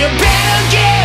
you better get